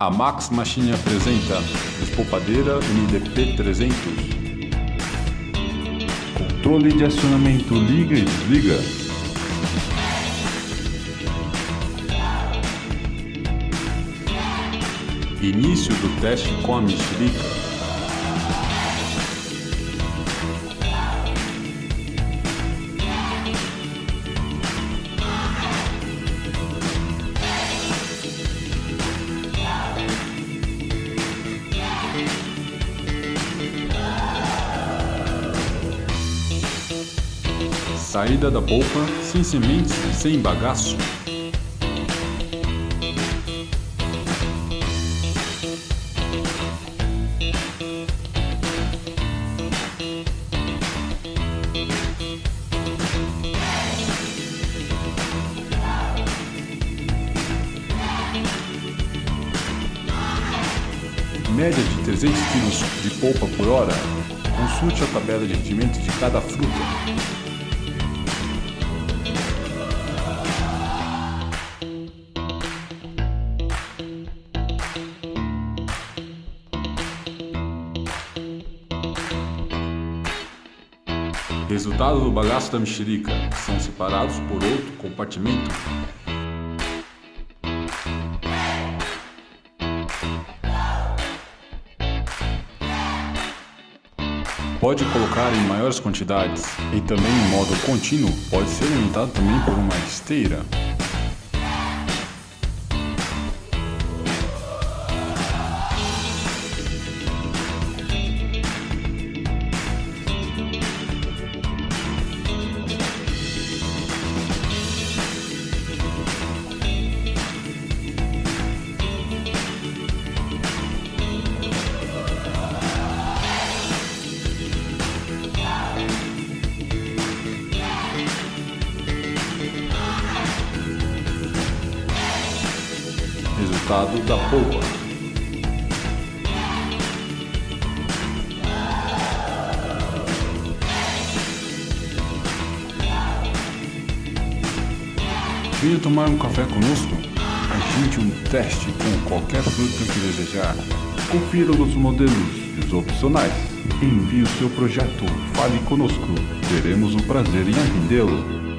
A Max Machine apresenta Despolpadeira NDP 300. Controle de acionamento liga e desliga. Início do teste com a mexerica. Saída da polpa sem sementes e sem bagaço. Média de 300 kg de polpa por hora. Consulte a tabela de rendimento de cada fruta. Resultados do bagaço da mexerica são separados por outro compartimento. Pode colocar em maiores quantidades e também em modo contínuo pode ser alimentado também por uma esteira. Resultado da polpa. Venha tomar um café conosco? Agende um teste com qualquer fruta que desejar. Confira os modelos e os opcionais. Envie o seu projeto. Fale conosco. Teremos o prazer em atendê-lo.